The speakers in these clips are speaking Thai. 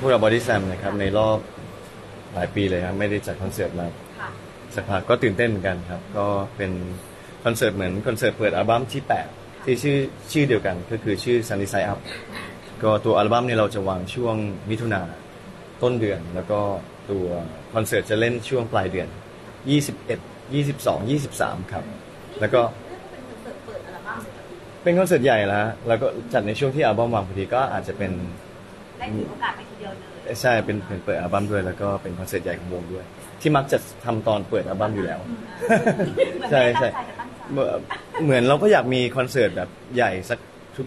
พวกเราบอดี้แ a มนะครับในรอบหลายปีเลยครับไม่ได้จัดคอนเสิร์ตมาค่ะ สักพักก็ตื่นเต้นเหมือนกันครับ ก็เป็นคอนเสิร์ตเหมือนคอนเสิร์ตเปิดอัลบั้มที่ 8 ที่ชื่อชื่อเดียวกันก็คือชื่อ Sunny Side Up ก็ตัวอัลบั้มเนี่ยเราจะวางช่วงมิถุนาต้นเดือน แล้วก็ตัวคอนเสิร์ตจะเล่นช่วงปลายเดือน 21 22 23 ครับ แล้วก็เป็นคอนเสิร์ตเปิดอัลบั้มเลยค่ะพี่เป็นคอนเสิร์ตใหญ่แล้วฮะแล้วก็จัดในช่วงที่อัลบั้มวางพอดีก็อาจจะเป็น ได้ถือโอกาสไปทีเดียวเลยใช่เป็นเป็นเปิดอัลบั้มด้วยแล้วก็เป็นคอนเสิร์ตใหญ่ของวงด้วย ที่มักจะทำตอนเปิดอัลบั้มอยู่แล้วเหมือนใช่ไม่ใช่ตั้งใจจะตั้งใจเหมือนเหมือนเราก็อยากมีคอนเสิร์ตแบบใหญ่สัก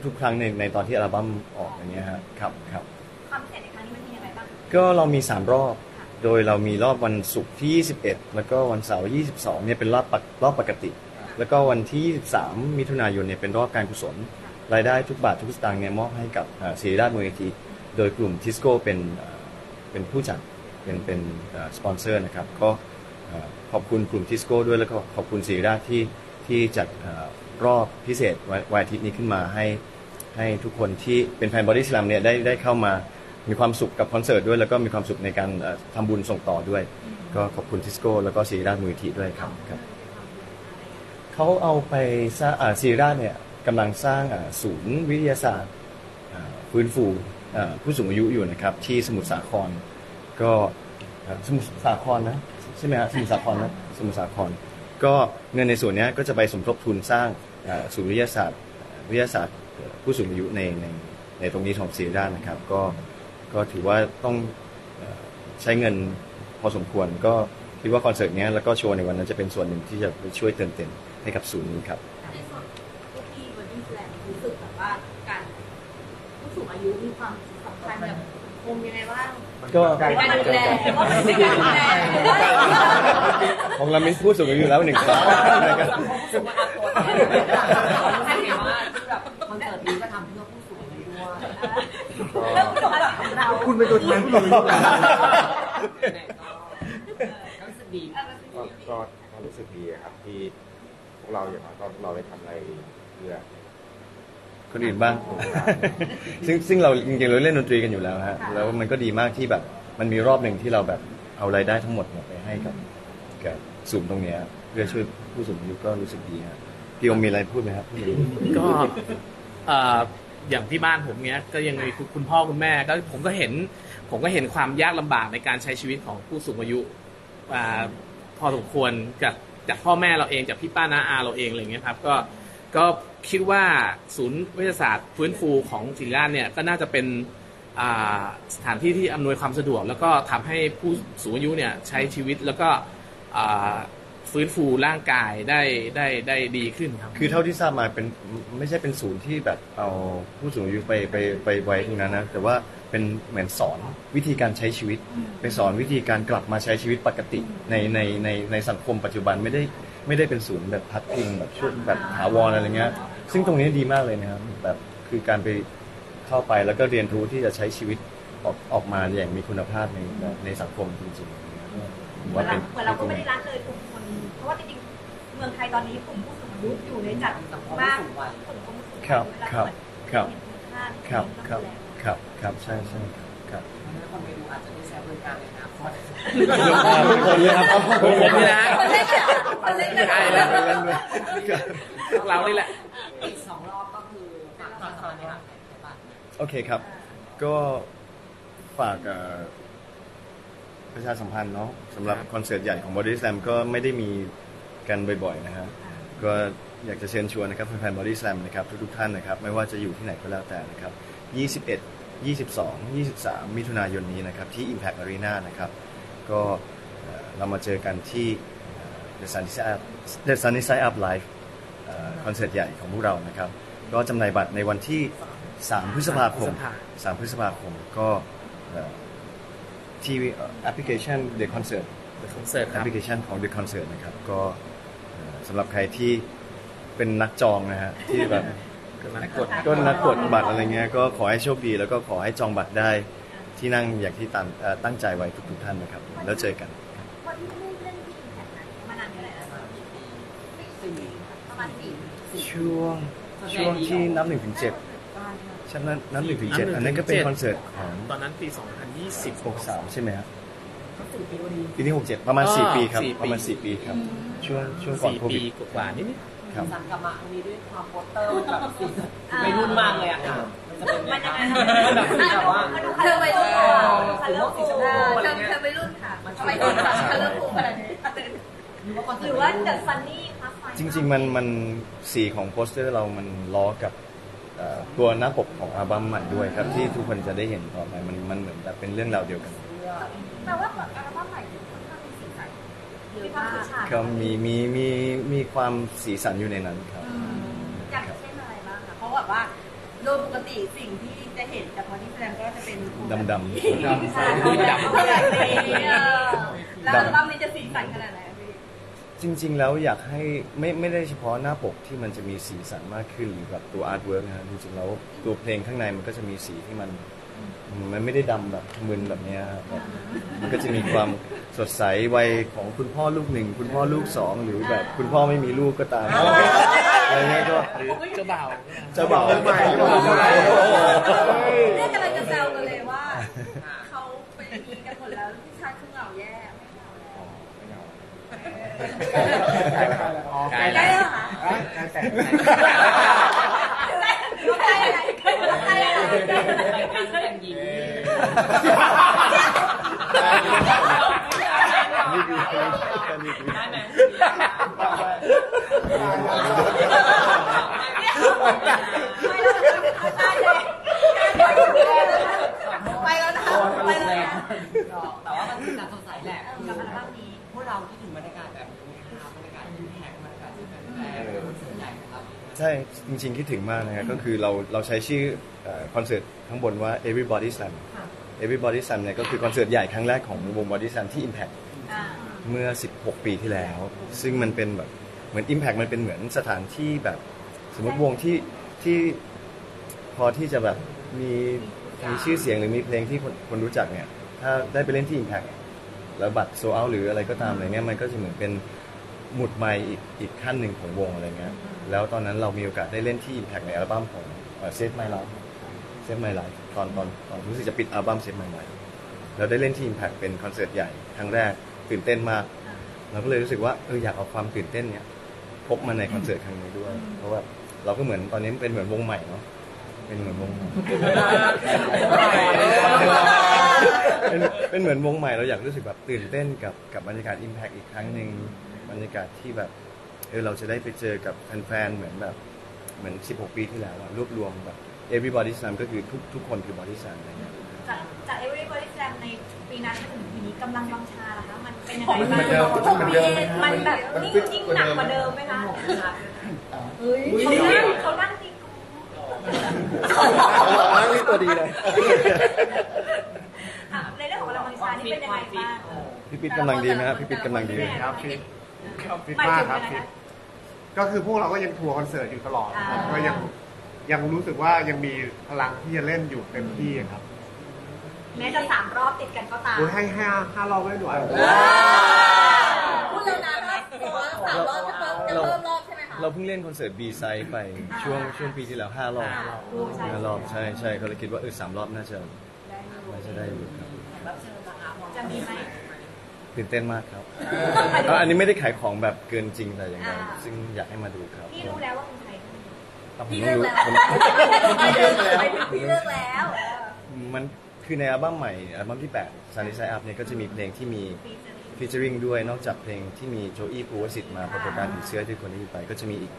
ทุกๆ ครั้งในในตอนที่อัลบั้มออกอย่างเงี้ยฮะครับครับความพิเศษในครั้งนี้มันมียังไงบ้างก็เรามี3รอบโดยเรามีรอบวันศุกร์ที่ 21 แล้วก็วันเสาร์22 เนี่ยเป็นรอบปกรอบปกติ แล้วก็วันที่ 23 มิถุนายนเนี่ยเป็นรอบการกุศล รายได้ทุกบาททุกสตางค์เนี่ยมอบให้กับอ่าศิริราชมูลนิธิ โดยกลุ่มทิสโก้เป็นเป็นผู้จัดเป็นเป็นสปอนเซอร์นะครับก็ขอบคุณกลุ่มทิสโก้ด้วยแล้วก็ขอบคุณศิริราชที่ที่จัดรอบพิเศษวันอาทิตย์นี้ขึ้นมาให้ให้ทุกคนที่เป็นแฟนบอดี้ส a มเนี่ยได้ได้เข้ามามีความสุขกับคอนเสิร์ตด้วยแล้วก็มีความสุขในการเอ่อทำบุญส่งต่อด้วย ก็ขอบคุณทิสโก้แล้วก็ศิริราชมูลนิธิด้วยครับครับเขาเอาไปสร้างซีราชเนี่ยกำลังสร้างอ่าศูนย์วิทยาศาสตร์ฟื้นฟู ผู้สูงอายุอยู่นะครับ ที่สมุทรสาคร ก็สมุทรสาครนะใช่ไหมฮะสมุทรสาครนะสมุทรสาคร ก็เงินในส่วนนี้ก็จะไปสมทบทุนสร้างศูนย์วิทยาศาสตร์วิทยาศาสตร์ผู้สูงอายุในในในตรงนี้ของซีราชนะครับ ก็ก็ถือว่าต้องใช้เงินพอสมควรก็คิดว่าคอนเสิร์ตนี้แล้วก็โชว์ในวันนั้นจะเป็นส่วนหนึ่งที่จะไปช่วยเติมเต็มให้กับศูนย์นี้ครับในส่วนพวกที่บอดี้แลมรู้สึกแบบว่าการผู้สูงอายุมีความ สำคัญแบบคงยังไงบ้างก็ในการดูแลว่ามันเป็นการดูแลของเราเป็นผู้สูงอายุแล้วหนึ่งคนนะครับรู้สึกว่าอัพตัวแทนเลยใช่ไหมว่าที่แบบคอนเสิร์ตนี้ก็ทำเพื่อผู้สูงอายุด้วยเรื่องของเราคุณเป็นตัวแทนผู้สูงอายุเหรอแต่ก็รู้สึกดีก็ก็ก็รู้สึกดีครับที่พวกเราอย่างน้อยก็เราได้ทำอะไรเพื่อ คนอื่นบ้าง ซึ่งซึ่งเราจริงๆเราเล่นดนตรีกันอยู่แล้วฮะ แล้วมันก็ดีมากที่แบบมันมีรอบหนึ่งที่เราแบบเอารายได้ทั้งหมดเนี่ยไปให้กับกับศูนย์ตรงเนี้ยเพื่อช่วยผู้สูงอายุก็รู้สึกดีฮะพี่โอมมีอะไรพูดไหมครับพูดเลยก็เอ่ออย่างที่บ้านผมเนี้ยก็ยังมีคุณคุณพ่อคุณแม่ก็ผมก็เห็น ผมก็เห็นความยากลำบากในการใช้ชีวิตของผู้สูงอายุอ่าพอสมควรจากจากพ่อแม่เราเองจากพี่ป้าน้าอาเราเองอะไรเงี้ยครับ ก็ ก็คิดว่าศูนย์วิทยาศาสตร์ฟื้นฟูของศิริราชเนี่ยก็น่าจะเป็นอ่าสถานที่ที่อำนวยความสะดวก แล้วก็ทำให้ผู้สูงอายุเนี่ยใช้ชีวิตแล้วก็อ่าฟื้นฟูร่างกายได้ได้ได้ดีขึ้นครับ คือเท่าที่ทราบมาเป็นไม่ใช่เป็นศูนย์ที่แบบเอาผู้สูงอายุไปไปไปไว้ตรงนั้นนะแต่ว่าเป็นเหมือนสอนวิธีการใช้ชีวิต ไปสอนวิธีการกลับมาใช้ชีวิตปกติในในในในสังคมปัจจุบันไม่ได้ ไม่ได้เป็นศูนย์แบบพักพิงแบบช่วงแบบถาวรอะไรเงี้ย ซึ่งตรงนี้ดีมากเลยนะครับแบบคือการไปเข้าไปแล้วก็เรียนรู้ที่จะใช้ชีวิตออกออกมาอย่างมีคุณภาพในในสังคมจริงๆผมเหมือว่านเราเป็นเหมือนเราก็ไม่ได้รักเลยกลุ่มคน เพราะว่าจริงๆเมืองไทยตอนนี้กลุ่มผู้สูงอายุอยู่ในจัดมากกลุ่มผู้สูงอายุครับครับครับเห็นคุณค่าครับที่ครับต้องดูแลครับ ครับใช่ใช่คนไปดูอาจจะได้ใช้บริการในอนาคตทุกคนเลยครับทุกคนเลยนี่นะคนเล่นนะคนเล่นใช่แล้วพวกเรานี่แหละอีกสองรอบก็คือฝากฝากตอนนี้ค่ะบัตรโอเคครับ ก็ฝากประชาสัมพันธ์เนาะสำหรับคอนเสิร์ตใหญ่ของ Body Slam ก็ไม่ได้มีกันบ่อยๆนะฮะก็อยากจะเชิญชวนนะครับแฟนๆ Body Slam นะครับทุกๆท่านนะครับ ไม่ว่าจะอยู่ที่ไหนก็แล้วแต่นะครับ 21 22 23 มิถุนายนนี้นะครับ ที่ Impact Arena นะครับ ก็เอ่อเรามาเจอกันที่เอ่อ The Sunny Side Up The Sunny Side Up Live เอ่อคอนเสิร์ตใหญ่ของพวกเรานะครับ ก็จำหน่ายบัตรในวันที่ 3 พฤษภาคม 3 พฤษภาคมก็เอ่อที่แอปพลิเคชัน The Concert คอนเสิร์ตครับ แอปพลิเคชันของ The Concert นะครับ ก็เอ่อสำหรับใครที่เป็นนักจองนะฮะที่แบบ กดก็นักกดบัตรอะไรเงี้ยก็ขอให้โชคดีแล้วก็ขอให้จองบัตรได้ที่นั่งอย่างที่ตั้งเอ่อตั้งใจไว้ทุกๆท่านนะครับ แล้วเจอกัน คนที่ไม่ได้เล่นที่อินแพคนะมานานเท่าไหร่แล้วคะประมาณสี่ช่วงช่วงที่นับหนึ่งถึงเจ็ดใช่นั้นนั้นหนึ่งถึงเจ็ดนับหนึ่งอันนั้นก็เป็นถึงเจ็ดคอนเสิร์ตของตอนนั้นปี 2020 หกสามใช่ไหมครับก็สี่ปีพอดีปีนี้หกเจ็ดประมาณสี่อ่าปีครับสี่ปีประมาณสี่ปีครับ ช่วงช่วงก่อนสี่โคปีวิดกว่าๆนิด ครับ สันกลับมาครั้งนี้ด้วยความโปสเตอร์แบบสีไม่รุ่นมากเลยอะค่ะมันจะเป็นมันยังไงแบบแบบว่าเธอไปรุ่นค่ะคันเลิฟสีฟูชมพูอะไรเธอเงี้ยเธอไปรุ่นค่ะทำไมถึงแบบคันเลิฟฟูขนาดนี้หรือว่าคอนหเสิรืร์อตว่าเดอะซันนี่คะไฟจริง ๆ มันมันสีของโปสเตอร์เรามันล้อกับเอ่อตัวหน้าปกของอัลบั้มใหม่ด้วยครับที่ทุกคนจะได้เห็นต่อไปมันมันเหมือนแบบเป็นเรื่องราวเดียวกันแปลว่าแบบอัลบั้มใหม่ค่อนข้างมีสีสัน มีความฉูดฉาดก็มีมีมีมีความสีสันอยู่ในนั้นครับอย่างเช่นอะไรบ้างคะเพราะแบบว่าโดยปกติสิ่งที่จะเห็นจากวันที่แสดงก็จะเป็นดำๆใช่ดำๆแบบนี้เออแล้วอัลบั้มนี้จะสีสันขนาดไหนอะพี่จริง ๆ แล้วอยากให้ไม่ไม่ได้เฉพาะหน้าปกที่มันจะมีสีสันมากขึ้นหรือแบบตัว artwork นะฮะจริงๆแล้วตัวเพลงข้างในมันก็จะมีสีที่มัน มันไม่ได้ดำแบบมึนแบบเนี้ยครับแบบมันก็จะมีความสดใสวัยของคุณพ่อลูกหนึ่ง คุณพ่อลูกสองหรือแบบคุณพ่อไม่มีลูกก็ตามอะไรเงี้ยก็ๆหรือเจ้าบ่าวเจ้าบ่าวใหม่เนี่ยกำลังจะแซวกันเลยว่าเขาไปมีกันหมดแล้วพี่ชายคือเหงาแย่ไม่เหงาแล้วใกล้ใกล้แล้วแล้วเหรอคะใกล้อะไรใกล้อะไร รายการแต่งหญิง ได้ไหมไปแล้วนะไปแล้วนะแต่ว่ามันคือการสดใสแหละกับอัลบั้มนี้พวกเราคิดถึงบรรยากาศแบบนี้ค่ะบรรยากาศอินแพคบรรยากาศที่แบบแฟนคนสิร์ตใหญ่นะครับ ใช่จริงๆคิดถึงมากนะครับก็คือเราเราใช้ชื่อเอ่อคอนเสิร์ตข้างบนว่า Everybody Slam Everybody Slam เนี่ยก็คือคอนเสิร์ตใหญ่ครั้งแรกของวง Body Slam ที่ Impact อ่าเมื่อ 16 ปีที่แล้ว ซึ่งมันเป็นแบบเหมือน Impact มันเป็นเหมือนสถานที่แบบสมมติวงที่ที่พอที่จะแบบมีมีชื่อเสียงหรือมีเพลงที่คนคนรู้จักเนี่ยถ้าได้ไปเล่นที่ Impact แล้วบัตรโซเอาหรืออะไรก็ตามอะไรเงี้ยมันก็จะเหมือนเป็นหมุดไมล์อีกอีกขั้นหนึ่งของวงอะไรเงี้ยแล้วตอนนั้นเรามีโอกาสได้เล่นที่ Impact ในอัลบั้มของ Save My Life Save My Life ตอนตอนตอนรู้สึกจะปิดอัลบั้ม Save My Lifeเราได้เล่นที่ Impact เป็นคอนเสิร์ตใหญ่ครั้งแรกตื่นเต้นมากเราก็เลยรู้สึกว่าเอออยากเอาความตื่นเต้นเนี้ยพกมาในคอนเสิร์ตครั้งนี้ด้วย เพราะว่าเราก็เหมือนตอนนี้เป็นเหมือนวงใหม่เนาะเป็นเหมือนวงใหม่เป็นเป็นเหมือนวงใหม่เราอยากรู้สึกแบบตื่นเต้นกับกับบรรยากาศ Impact อีกครั้งหนึ่งบรรยากาศที่แบบเออเราจะได้ไปเจอกับแฟนๆเหมือนแบบเหมือน 16 ปีที่แล้วอะรวบรวมแบบ everybody slam ก็คือทุกทุกคนคือ body slam อะไรเงี้ยจากจาก Everybody Slam ในปีนั้นมาถึงปีนี้กำลังวังชาล่ะคะมันเป็นยังไงบ้างมันเดิมทุกปีมันแบบยิ่งยิ่งหนักกว่าเดิมไหมคะเฮ้ยเขานั่งเขานั่งจริงนั่งนี่ตัวดีเลยอะในเรื่องของกำลังวังชานี่เป็นยังไงบ้างพี่ปิ๊ดกำลังดีไหมครับพี่ปิ๊ดกำลังดีไหมครับฟิตฟิตหมายมากถึงครับอะไรฟิตนะก็คือพวกเราก็ยังทัวร์คอนเสิร์ตอยู่ตลอดนะครับอ่าก็ยัง ยังรู้สึกว่ายังมีพลังที่จะเล่นอยู่เต็มที่ครับแม้จะสามรอบติดกันก็ตามโอ้ยให้ห้าห้ารอบไม่หน่อยพูดเลยนะถ้าตัวสามรอบจะเพิ่มจะเพิ่มรอบใช่ไหมคะเราเพิ่งเล่นคอนเสิร์ต B side ไปช่วงช่วงปีที่แล้วห้ารอบดูใช่ห้ารอบใช่ใช่เขาเลยคิดว่าเออสามรอบน่าจะน่าจะได้อยู่ครับรับเชิญนะคะมองจะมีไหมตื่นเต้นมากครับอะอันนี้ไม่ได้ขายของแบบเกินจริงแต่อย่างไรอ่าซึ่งอยากให้มาดูครับพี่รู้แล้วว่าคุณใครอะผม พี่ต้อเลืงอกรู้แล้วผมพี่เลือกแล้วพี่เลือกแล้วมันคือในอัลบั้มใหม่อัลบั้มที่8 Sunny Side Up เนี่ยก็จะมีเพลงที่มี featuring ด้วยนอกจากเพลงที่มีโจอี้ภูวสิทธิ์มาประกอบการผีเสื้อที่คนได้ยินไปก็จะมีอีก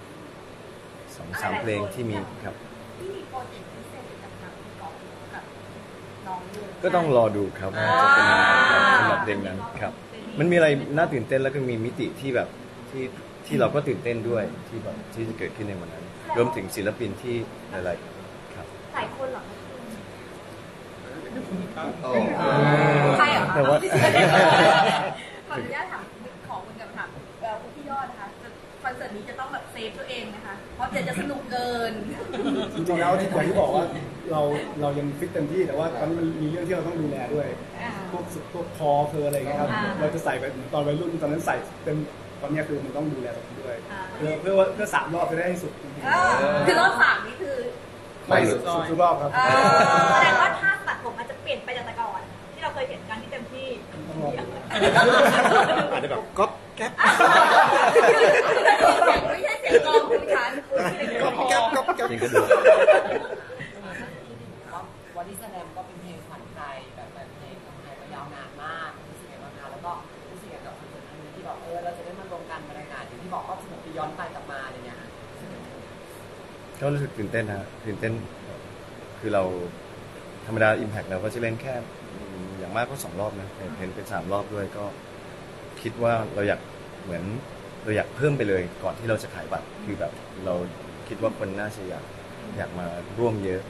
สองสามเพลงที่มีครับที่มีโปรเจกต์พิเศษกับทางพี่กอล์ฟกับน้องด้วยก็ต้องรอดูครับว่าจะเป็นยังไงครับสำหรับเพลงนั้นครับ มันมีอะไรน่าตื่นเต้นแล้วก็มีมิติที่แบบที่ที่เราก็ตื่นเต้นด้วยที่แบบที่จะเกิดขึ้นในวันนั้น รวมถึงศิลปินที่หลายๆครับหลายคนเหรอใครเหรอคะแต่ว่า ขออนุญาตถามของคุณกับถามเอ่อคุณพี่ยอดนะคะจะคอนเสิร์ตนี้จะต้องแบบเซฟตัวเองนะคะเพราะเดี๋ยวจะสนุกเกิน จริงๆแล้วที่อย่างที่บอกว่าเราเรายังฟิตเต็มที่แต่ว่าตอนนี้มันมีเรื่องที่เราต้องดูแลด้วยอ่าพวกพวกคอคืออะไรเงี้ยครับ อ่า เราจะใส่ไปเหมือนตอนวัยรุ่นตอนนั้นใส่เต็ม ตอนเนี้ยคือมันต้องดูแลตรงนี้ด้วยอ่า เพื่อเพื่อว่าเพื่อสามรอบจะได้ให้สุดจริงเออคือรอบสามนี่คือขไปหลุดทุกรอบครับ เออแสดงว่าท่าตัดผมมันจะเปลี่ยนไปจากแต่ก่อนที่เราเคยเห็นกันที่เต็มที่ อาจจะแบบก๊อปแก๊ปไม่ใช่เสียงกลองคุณชัน ก๊อปแก๊ปก๊อปแก๊ปจริงก็ดู ก็รู้สึกตื่นเต้นนะตื่นเต้น คือเราธรรมดาอิมแพกเราก็จะเล่นแค่ อย่างมากก็สองรอบนะเห็นเห็นเป็นสามรอบด้วยก็ คิดว่าเราอยากเหมือนเราอยากเพิ่มไปเลยก่อนที่เราจะขายบัตรคือแบบเราคิดว่าคนน่าจะอยากอยากมาร่วมเยอะ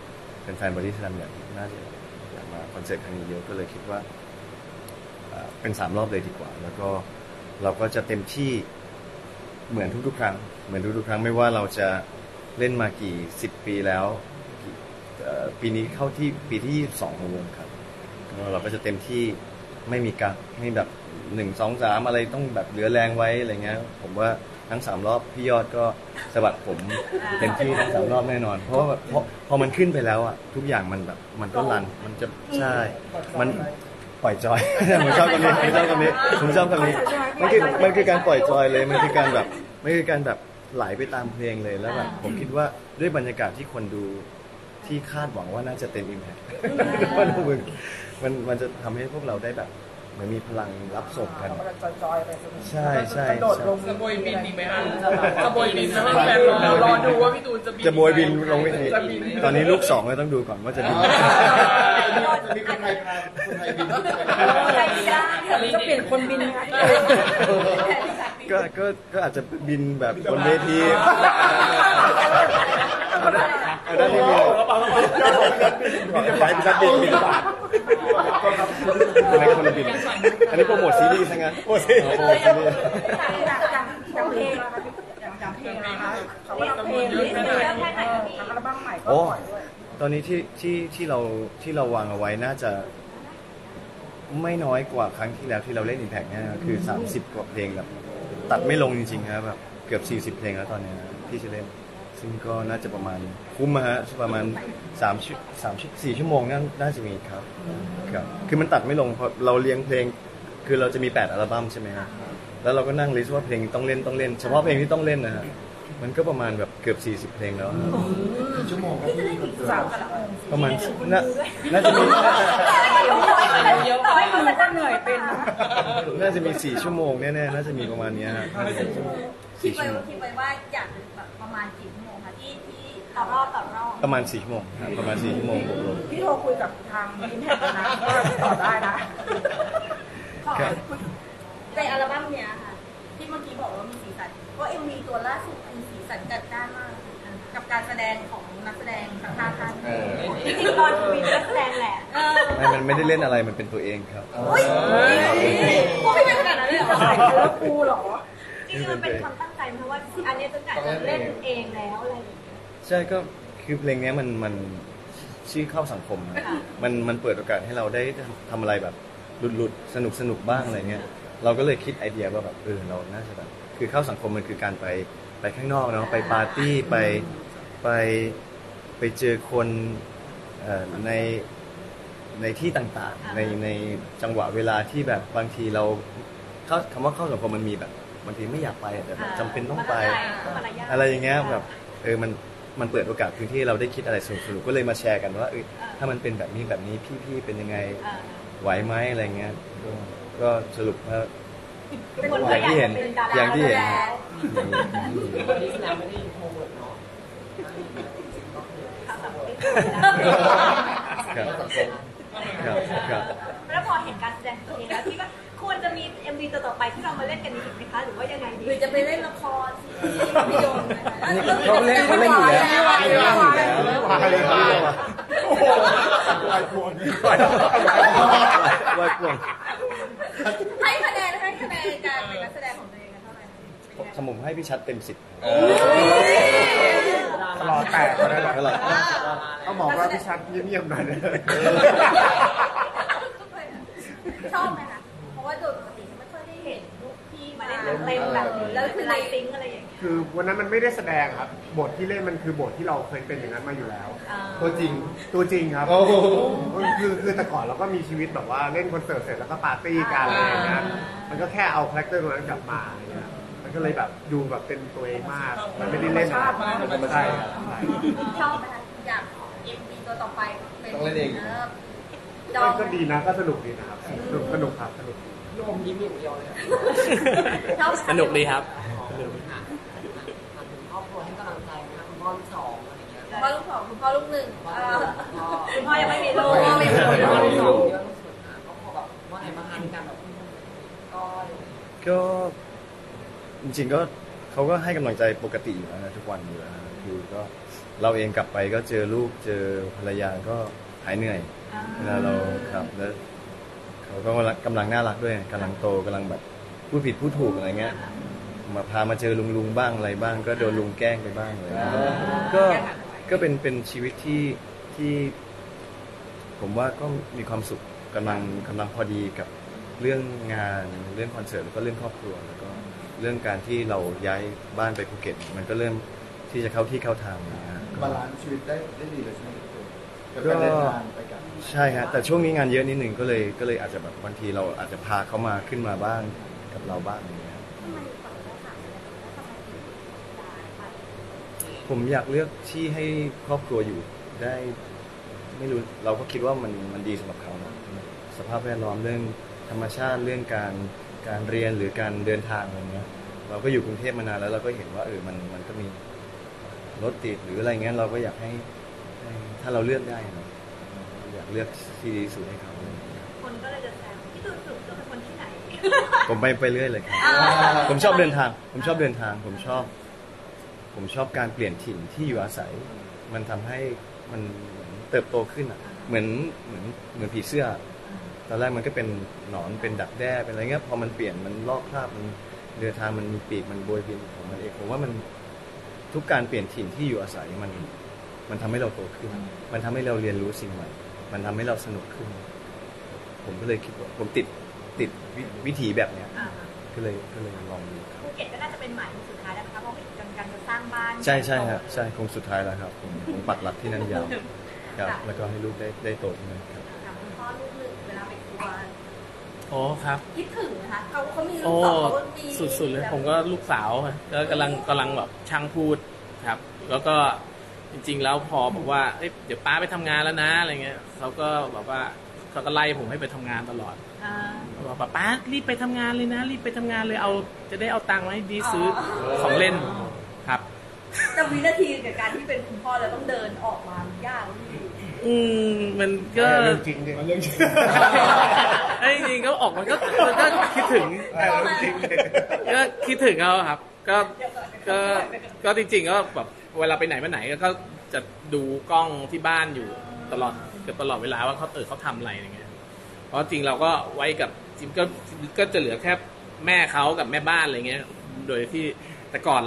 เป็นแฟนบริษัทอยากน่าจะอยากมาคอนเสิร์ตครั้งนี้เยอะก็เลยคิดว่าเอ่อเป็นสามรอบเลยดีกว่า แล้วก็เราก็จะเต็มที่เหมือนทุกๆครั้ง เหมือนทุกๆครั้งไม่ว่าเราจะ เล่นมากี่สิบปีแล้วปีนี้เข้าที่ปีที่สองของวงครับเราก็จะเต็มที่ไม่มีกักไม่แบบหนึ่งสองสามอะไรต้องแบบเหลือแรงไว้อะไรเงี้ย ผมว่าทั้งสามรอบพี่ยอดก็สะบัดผมเต็มที่ทั้งสามรอบแน่นอน เพราะว่าพอพอมันขึ้นไปแล้วอะทุกอย่างมันแบบมันก็รันมันจะใช่มันปล่อยจอยผมชอบคำนี้ผมชอบคำนี้ผมชอบคำนี้มันคือมันคือการปล่อยจอยเลยมันคือการแบบมันคือการแบบ ไหลไปตามเพลงเลยแล้วแบบผมคิดว่าด้วยบรรยากาศที่คนดูที่คาดหวังว่าน่าจะเต็มอิมแพคมันมันมันจะทำให้พวกเราได้แบบเหมือนมีพลังรับส่งกันจอยๆไปสนุกใช่ใช่กระโดดใช่ลงจะโบยบินอีกไหมฮะจะโบยบินนะแฟนรอรอดูว่าพี่ตูนจะบินจะโบยบินลงเวทีจะบินตอนนี้ลูกสองก็ต้องดูก่อนว่าจะบินจะมีคนไทยพาคนไทยบินใครจ้างจะเปลี่ยนคนบินไหม ก็ก็ก็อาจจะบินแบบบนเวทีเอาได้ไม่มีบินจะไปบินจะบินบินบาทอันนี้คนละบินอันนี้โปรโมทซีรีส์ซะงั้นโปรโมทซีรีส์จำเพลงจำเพลงนะคะเขาก็เพลงนี้แล้วแค่ไหนพี่อัลบั้มใหม่ก็โอ้ปล่อยด้วยตอนนี้ที่ที่ที่เราที่เราวางเอาไว้น่าจะไม่น้อยกว่าครั้งที่แล้วที่เราเล่นอินแพกเนี่ยคือ 30 กว่าเพลงแบบ ตัดไม่ลงจริงๆครับแบบเกือบ40เพลงแล้วตอนเนี้ยที่จะเล่น ซึ่งก็น่าจะประมาณคุ้มอะฮะประมาณ3ชั่วสามชั่วสี่ชั่วโมงน่าน่าจะมีครับครับ คือมันตัดไม่ลงเพราะเราเรียงเพลง คือเราจะมี 8 อัลบั้มใช่ไหมฮะแล้วเราก็นั่งลิสต์ว่าเพลงต้องเล่นต้องเล่น เฉพาะเพลงที่ต้องเล่นนะฮะ มันก็ประมาณแบบเกือบ40 เพลงแล้วครับชั่วโมงครับที่คอนเสิร์ตประมาณน่าน่าจะมีต่อให้มันจะเหนื่อยเป็นนะน่าจะมีสี่ชั่วโมงแน่ๆน่าจะมีประมาณเนี้ยฮะคิดสี่ไว้ชั่วโมงคิดไว้ว่าอยากแบบประมาณกี่ชั่วโมงคะที่ที่ต่อรอบต่อรอบประมาณสี่ชั่วโมงครับประมาณสี่ชั่วโมงบวกลบพี่โทรคุยกับทางอินแพคนะว่าต่อได้นะครับในอัลบั้มเนี้ยค่ะที่เมื่อกี้บอกว่ามีสีสันเพราะเอ็มวีตัวล่าสุดมี สีสันจัดจ้านมากกับการแสดงของนักแสดงทั้งห้าท่านจริงๆตอนมีนักแสดงแหละเออไม่มันไม่ได้เล่นอะไรมันเป็นตัวเองครับอุ้ยพวกพี่เป็นขนาดนั้นเลยเหรอถ่ายเจอครูเหรอจริงๆมันเป็นความตั้งใจเพราะว่าอันนี้จะกะจะเล่นเองแล้วอะไรอย่างเงี้ย ใช่ก็คือเพลงเนี้ยมันมันชื่อเข้าสังคมนะมันมันเปิดโอกาสให้เราได้ทำอะไรแบบหลุดๆสนุกสนุกบ้างอะไรเงี้ย เราก็เลยคิดไอเดียว่าแบบเออเราน่าจะแบบคือเข้าสังคมมันคือการไป ไปข้างนอกเนาะไปปาร์ตี้ไปไปไปเจอคนเอ่อในในที่ต่างๆ ในในจังหวะเวลาที่แบบบางทีเราเข้าคำว่าเข้าสังคมมันมีแบบบางทีไม่อยากไปแต่แบบจำเป็นต้องไป อะไรอย่างเงี้ยแบบเออมันมันเปิดโอกาสพื้นที่ให้เราได้คิดอะไรสนุกๆก็เลยมาแชร์กันว่าเออถ้ามันเป็นแบบนี้แบบนี้พี่ๆเป็นยังไงไหวไหมอะไรเงี้ยก็ก็สรุปว่าเป็นคน อก็ย่างอยากที่เห็จะนเป็นดาราอย่างที่เห็นแล้ววันนี้แสดงไม่ได้โปรโมทเนาะครับครับครับแล้วพอเห็นการแสดงตัวเองแล้วที่ว่าควรจะมี MV ตัวต่อไปที่เรามาเล่นกันอีกไหมคะหรือว่ายังไงดีหรือจะไปเล่นละครที่ภาพยนตร์นะคะอันนี้เขาเล่นเขาเล่นอยู่แล้วเขาเล่นอยู่แล้ววายเลยครับโอ้โหวายพวงว่าพวงให้คะแนน ให้คะแนนการเป็นนักแสดงของตัวเองกันเท่าไหร่เป็นไงสมุนให้พี่ชัดเต็มสิบตลอดแตกมาแล้วตลอดต้องบอกว่าพี่ชัดเงียบๆหน่อยนะชอบไหมคะเพราะว่าโดยปกติไม่ค่อยได้เห็นลูกพี่มามา เล่เล่นนเต็มๆแบบนี้แล้แล้ววเป็เป็นนไลไลฟ์ซิงค์อะไรอย่างเงี้ย คือวันนั้นมันไม่ได้แสดงครับ บทที่เล่นมันคือบทที่เราเคยเป็นอย่างนั้นมาอยู่แล้ว ตัวจริง ตัวจริงครับโอ้โห คือคือแต่ก่อนเราก็มีชีวิตแบบว่าเล่นคอนเสิร์ตเสร็จแล้วก็ปาร์ตี้กันอะไรอย่างเงี้ยมันก็แค่เอา character ตรงนั้นกลับมาอะไรเงี้ยมันก็เลยแบบดูแบบเป็นตัวเองมาก มันไม่ได้เล่นอะไรใช่ครับใช่ ชอบไหมคะอยาก MV ตัวต่อไปเป็นต้องเล่นเองดองก็ดีนะก็สนุกดีนะครับ สนุกสนุกครับสนุก พี่อมยิ้มอย่างเดียวเลยอะชอบสนุกดีครับค่ะถามถึงครอบครัวให้กำลังใจนะคะคุณพ่อลูกสองอะไรอย่างเงี้ยคุณพ่อลูกสองคุณพ่อลูกหนึ่งคุณเอ่พ่ออคุณพ่อคุณพ่อยังไม่มีลูกคุณพ่อไม่มีลูกคุณพ่อลูกสองเยอะที่สุดค่ะครอบครัวแบบว่าไงบ้างคะในการแบบก็ก็จริงๆก็เขาก็ให้กำลังใจปกติอยู่แล้วนะทุกวันอยู่แล้วนะคือก็เราเองกลับไปก็เจอลูกเจอภรรยาก็หายเหนื่อยเวลาเราครับแล้ว เขาก็กำลังน่ารักด้วยกำลังโตกำลังแบบพูดผิดพูดถูกอะไรเงี้ย มาพามาเจอลุงลุงบ้างอะไรบ้าง ก็โดนลุงแกล้งไปบ้างอะไรเงี้ยก็ก็เป็นเป็นชีวิตที่ที่ ผมว่าก็มีความสุขกำลังกำลังพอดีกับเรื่องงานเรื่องคอนเสิร์ตแล้วก็เรื่องครอบครัวแล้วก็เรื่องการที่เราย้ายบ้านไปภูเก็ต มันก็เริ่มที่จะเข้าที่เข้าทางนะฮะ balance ชีวิตได้ได้ดีเลยใช่ไหมกับก็การเดินทางไปกับ ใช่ฮะแต่ช่วงนี้งานเยอะนิดหนึ่งก็เลยก็เลยอาจจะแบบบางทีเราอาจจะพาเขามาขึ้นมาบ้างกับเราบ้างอย่างเงี้ยผมอยากเลือกที่ให้ครอบครัวอยู่ได้ ไม่รู้เราก็คิดว่ามันมันดีสำหรับเขานะสภาพแวดล้อมเรื่องธรรมชาติเรื่องการการเรียนหรือการเดินทางอะไรเงี้ยเราก็อยู่กรุงเทพมานานแล้วเราก็เห็นว่าเออมันมันก็มีรถติดหรืออะไรเงี้ยเราก็อยากให้ให้ถ้าเราเลือกได้นะ เลือกที่ดีที่สุดให้เขา คนก็เลยจะแซวพี่ตูนสรุปตัวเป็นคนที่ไหน ผมไปไปเรื่อยเลยครับ ผมชอบเดินทาง ผมชอบเดินทาง ผมชอบ ผมชอบการเปลี่ยนถิ่นที่อยู่อาศัย มันทำให้มันเหมือนเติบโตขึ้นอะเหมือนเหมือนเหมือนผีเสื้อ ตอนแรกมันก็เป็นหนอนเป็นดักแด้เป็นอะไรเงี้ย พอมันเปลี่ยนมันลอกคราบมันเดินทางมันมีปีกมันโบยบินของมันเองผมว่ามันทุกการเปลี่ยนถิ่นที่อยู่อาศัยมัน มันทำให้เราโตขึ้น มันทำให้เราเรียนรู้สิ่งใหม่ มันทำให้เราสนุกขึ้น ผมก็เลยคิดว่าผมติดติดวิวิถีแบบเนี้ยอ่าก็เลยก็เลยลองดูครับภูเก็ตก็น่าจะเป็นหมายสุดท้ายแล้วนะคะเพราะกำลังจะสร้างบ้านใช่ใช่ครับใช่คงสุดท้ายแล้วครับผมผมปักหลักที่นั่นยาวครับแล้วก็ให้ลูกได้ได้โตที่นั่นครับถามคุณพ่อลูกหนึ่งเวลาไปทัวร์โอ้ครับคิดถึงนะคะเขาเขามีลูโอ้กสองเขามีสุดๆเลยผมก็ลูกสาวอะก็กำลังกำลังแบบช่างพูดครับ แล้วก็ จริง ๆ แล้วพอบอกว่าเอ้ยเดี๋ยวป้าไปทำงานแล้วนะอะไรเงี้ยเขาก็แบบว่าเขาก็ไล่ผมให้ไปทำงานตลอดอ่าบอกป้าป้ารีบไปทำงานเลยนะ รีบไปทำงานเลยเอาจะได้เอาตังค์มาให้ดีซื้อของเล่นครับ แต่วินาทีกับการที่เป็นคุณพ่อแล้วต้องเดินออกมายากพี่อืมมันก็ เรื่องจริงดิมันเรื่องจริงไอ้ยจริงๆก็ออกมันก็มันก็คิดถึง เรื่องจริงเลยก็คิดถึงเขาครับ ก็ ก็ ก็จริงๆก็แบบ เวลาไปไหนมาไหนก็จะดูกล้องที่บ้านอยู่ตลอดเกือบตลอดเวลาว่าเขาเออเขาทำอะไรอย่างเงี้ย เพราะจริงเราก็ไว้กับจริงก็ก็จะเหลือแค่แม่เขากับแม่บ้านอะไรเงี้ย โดยที่แต่ก่อน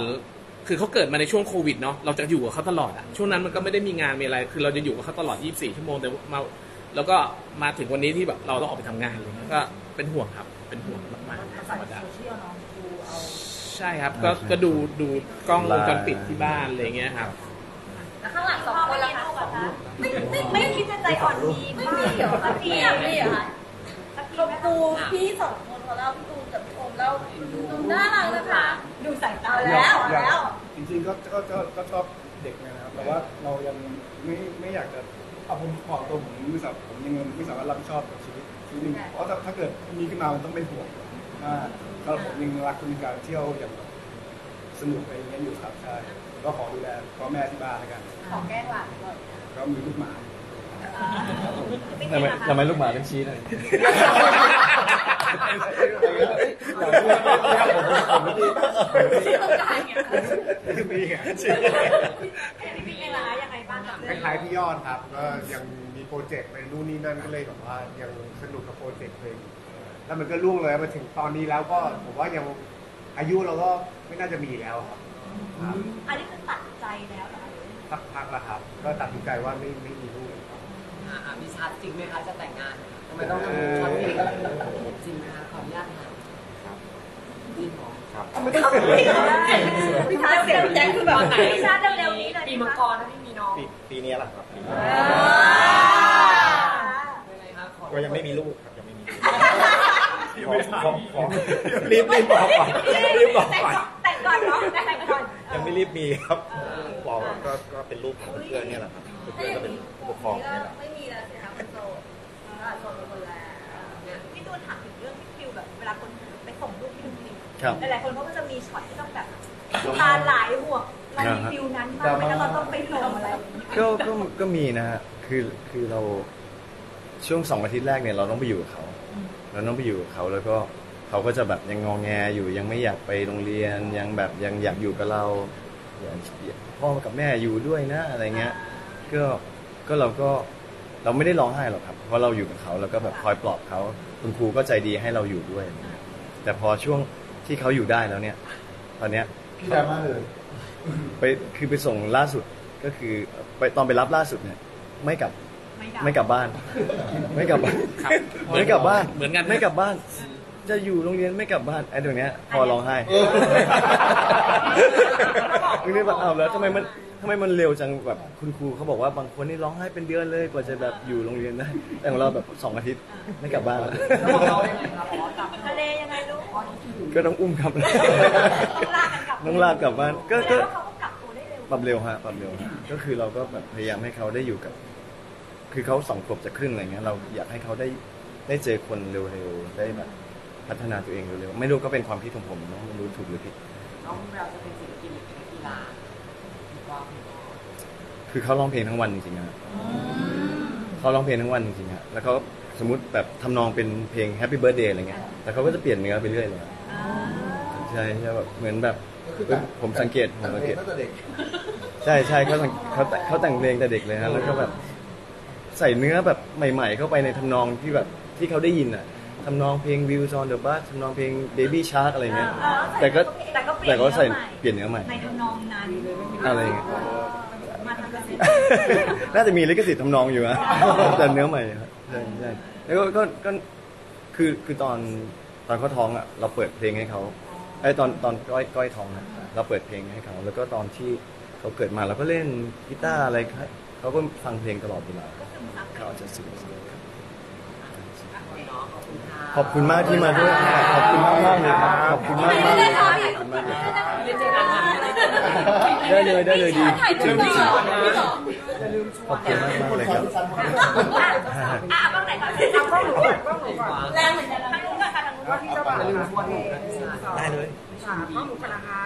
คือเขาเกิดมาในช่วงโควิดเนาะเราจะอยู่กับเขาตลอดอะช่วงนั้นมันก็ไม่ได้มีงานมีอะไร คือเราจะอยู่กับเขาตลอด 24 ชั่วโมงแต่มาแล้วก็มาถึงวันนี้ที่แบบเราต้องออกไปทำงานเลยก็เป็นห่วงครับ เป็นห่วงมากๆธรรมดา ใช่ครับ ก็ก็ดูดูกล้องวงจรปิดที่บ้านอะไรเงี้ยครับ แล้วข้างหลังสองพ่อคนไม่ล่ะมีคะลูกเหรอคะไม่ไม่ไม่ไม่คิดจะใจอ่อนดีไม่มีเหรอคะพี่อยากมีเหรอคะสักทีเราไหมดูพี่สองคนเขาเล่าพี่ตูนกับพี่โอมเล่าดูน่ารักนะคะ ดูสายตาเอาแล้วเอาแล้วจริงๆก็ก็ก็ก็ชอบเด็กนะครับ แต่ว่าเรายังไม่ไม่อยากจะเอาผมบอกตัวผมไม่สามผมยังไม่สามารถรับผิดชอบกับชีวิตชีวิตหนึ่งเพราะถ้าถ้าเกิดมีขึ้นมามันต้องเป็นห่วงมาก แล้วผมยังรักในการเที่ยวอย่างแบบสนุกอะไรอย่างเงี้ยอยู่ครับใช่ก็ขอดูแลพ่อแม่ที่บ้านแล้วกัน ขอแกล้งหลานก่อนก็มีลูกหมาเป็นทำไงไมล่ะคะทำไมลูกหมาต้องชี้เลยที่ต้องการไงนี่ไงเป็นไงล่ะคะยังไงบ้างกับคเรื่องล้ายๆพี่ยอดครับ ก็ยังมีโปรเจกต์ในนู่นนี่นั่นก็เลยแบบว่ายังสนุกกับโปรเจกต์เพลง แล้วมันก็ล่วงเลยมาถึงตอนนี้แล้วก็ผมว่ายังอายุเราก็ไม่น่าจะมีแล้วครับครับอันนี้คือตัดใจแล้วเหรอคะสักพักแล้วครับ ก็ตัดสินใจว่าไม่ไม่มีลูกอะอะมีชาร์จจริงไหมคะจะแต่งงานทำไมต้องทำช็อตนี้จริงไหมคะขออนุญาตถามจริงเหรอครับพี่ชาเสียงพี่แจ็คคือแบบไหนพี่ชาเร็วๆนี้เลยปีมังกรถ้าไม่มีน้องปีปีนี้แหละครับปีนี้ยังไงคะขอ ก็ยังไม่มีลูกครับยังไม่มีลูกขอขอขอ รีบรีบบอกก่อนรีบบอกก่อนแต่งก่อนเนาะแต่งก่อนยังไม่รีบมีครับบอกก็ก็เป็นลูกของเพื่อนเนี่ยแหละครับเพื่อนก็เป็นผู้ปกครองเนี่ยแหละไม่มีแล้วสิคะคุณโสดอ่าโสดเป็นคนแรกพี่ตูนถามถึงเรื่องที่ฟิวแบบเวลาคนไปส่งรูปที่ดูฟิวครับหลายๆคนเขาก็จะมีช็อตที่ต้องแบบตาหลายห่วงเรามีฟิวนั้นบ้างไหมแล้วเราต้องไปส่งอะไรอย่างเงี้ยก็ก็ก็มีนะฮะคือคือเราช่วงสองอาทิตย์แรกเนี่ยเราต้องไปอยู่กับเขา เราต้องไปอยู่กับเขาแล้วก็เขาก็จะแบบยังงอแงอยู่ยังไม่อยากไปโรงเรียนยังแบบยังอยากอยู่กับเราอยากอยากพ่อกับแม่อยู่ด้วยนะอะไรเงี้ย ก็ก็เราก็เราไม่ได้ร้องไห้หรอกครับ เพราะเราอยู่กับเขาแล้วก็แบบคอยปลอบเขาคุณครูก็ใจดีให้เราอยู่ด้วย แต่พอช่วงที่เขาอยู่ได้แล้วเนี่ย ตอนเนี้ยพี่ดราม่าเลยไปคือไปส่งล่าสุดก็คือไปตอนไปรับล่าสุดเนี่ย ไม่กลับ ไม่ได้ไม่กลับบ้าน ไม่กลับบ้านครับไม่กลับบ้านเหมือนกัน ไม่กลับบ้าน จะอยู่โรงเรียนไม่กลับบ้านไอ้ตรงเนี้ยพอร้องไห้ตรงนี้แบบอ้าวแล้วทำไมมันทำไมมันเร็วจังแบบคุณครูเขาบอกว่าบางคนนี่ร้องไห้เป็นเดือนเลยกว่าจะแบบอยู่โรงเรียนได้แต่ของเราแบบสองอาทิตย์ไม่กลับบ้านแล้วแล้วบอกเราได้ไงคะบอกว่ากลับทะเลยังไงลูกก็ต้องอุ้มครับต้องลากกันกลับต้องลากกลับบ้านก็แล้ก็วเขาก็กลับตัวได้เร็วปรับเร็วฮะปรับเร็วฮะก็คือเราก็แบบพยายามให้เขาได้อยู่กับ คือเขาสองขวบจะครึ่งอะไรเงี้ยเราอยากให้เขาได้ได้เจอคนเร็วๆได้แบบพัฒนาตัวเองเร็วๆไม่รู้ก็เป็นความคิดของผมเนาะไม่รู้ถูกหรือผิดน้องแววจะเป็นศิลปินหรือเป็นนักกีฬาคิดว่าคุณพ่อคือเขาร้องเพลงทั้งวันจริงๆนะเขาร้องเพลงทั้งวันจริงๆฮะแล้วเขาสมมติแบบทำนองเป็นเพลง Happy Birthday อะไรเงี้ยแต่เขาก็จะเปลี่ยนเนื้อไปเรื่อยเลยใช่ใช่แบบเหมือนแบบผมสังเกตผมสังเกตใช่ใช่เขาแต่งเขาแต่งเขาแต่งเพลงแต่เด็กเลยฮะแล้วก็แบบ ใส่เนื้อแบบใหม่ ๆ เข้าไปในทำนองที่แบบที่เขาได้ยินอะทำนองเพลง Views on the Bus ทำนองเพลง Baby Shark อะไรเงี้ย แต่ก็แต่ก็เปลี่แต่ยนก็ใส่เนื้อใหม่เปลี่ยนเนื้อใหม่ในทำนองนั้นอะไรเงี้ยมาทำกันสิน่าจะมีลิขสิทธิ์ทำนองอยู่นะแต่เนื้อใหม่ครับใช่ใช่แล้วก็ก็ก็คือคือตอนตอนเขาท้องอะเราเปิดเพลงให้เขาไอ้ยตอนตอนก้อยก้อยท้องอะเราเปิดเพลงให้เขาแล้วก็ตอนที่เขาเกิดมาเราก็เล่นกีตาร์อะไรให้ เขาก็ฟังเพลงตลอดเวลาเขาจะซึมซับครับเนาะขอบคุณค่ะขอบคุณมากที่มาด้วยครับขอบคุณมากมากๆเลยครับขอบคุณมากมากๆเลยครับขอบคุณมากเลยครับเล่นเจนานๆได้เลยได้เลยดีถ่ายรูปก่อนพี่หรอขอบคุณมากมากๆเลยครับอะอะบ้างไหนก่อนเอาบ้างหนูก่อนบ้างหนูก่อนแรงเหมือนกันทางนู้นก่อนค่ะทางนู้นก่อนอย่าลืมชวนหนูนะพี่ชายได้เลยค่ะข้อมูลนะคะ